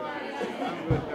I'm good.